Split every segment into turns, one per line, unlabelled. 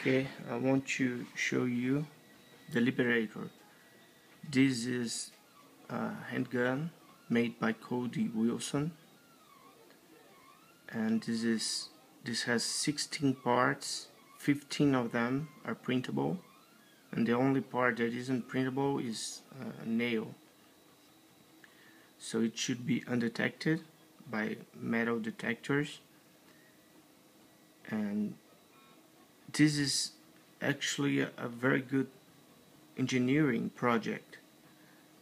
okay I want to show you the Liberator. This is a handgun made by Cody Wilson. And this is this has 16 parts 15 of them are printable. And the only part that isn't printable is a nail. So it should be undetected by metal detectors. And this is actually a, a very good engineering project.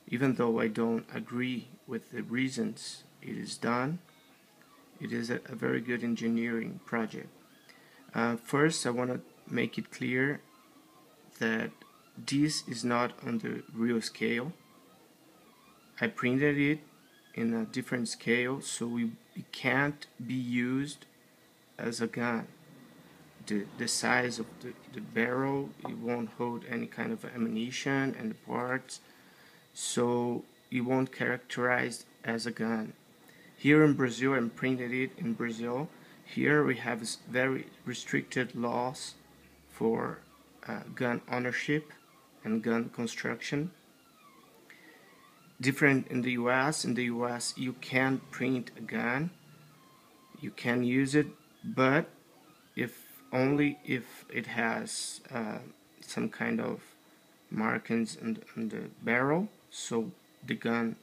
Even though I don't agree with the reasons it is done it is a, a very good engineering project. Uh, first I want to make it clear that this is not on the real scale. I printed it in a different scale so we, it can't be used as a gun the, the size of the, the barrel it won't hold any kind of ammunition and parts so it won't characterize as a gun. Here in Brazil and printed it in Brazil here we have very restricted laws for uh, gun ownership and gun construction. Different in the US in the US you can print a gun you can use it but if only if it has uh, some kind of markings in, in the barrel. So the gun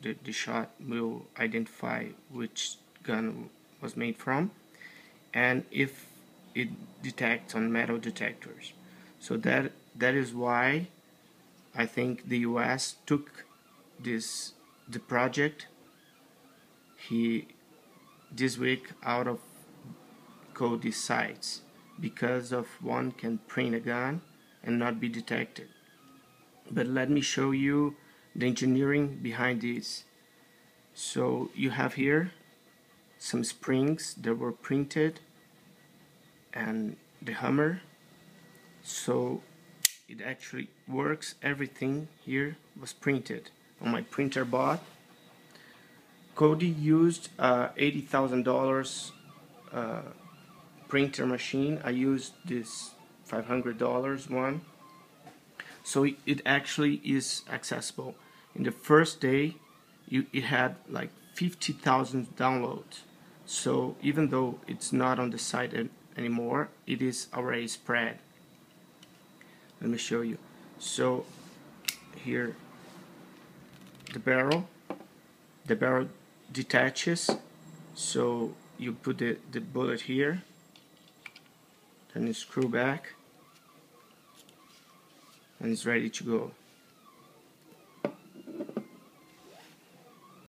the, the shot will identify which gun was made from and if it detects on metal detectors. So that that is why I think the US took this the project. He this week out of Cody's sites because of one can print a gun and not be detected. But let me show you the engineering behind this. So you have here some springs that were printed and the hammer. So it actually works. Everything here was printed on my Printrbot. Cody used uh, $80,000 uh, printer machine I used this $500 one. So it actually is accessible. In the first day you, it had like 50,000 downloads. So even though it's not on the site anymore it is already spread. Let me show you. So here the barrel. The barrel detaches. So you put the, the bullet here you screw back. And it's ready to go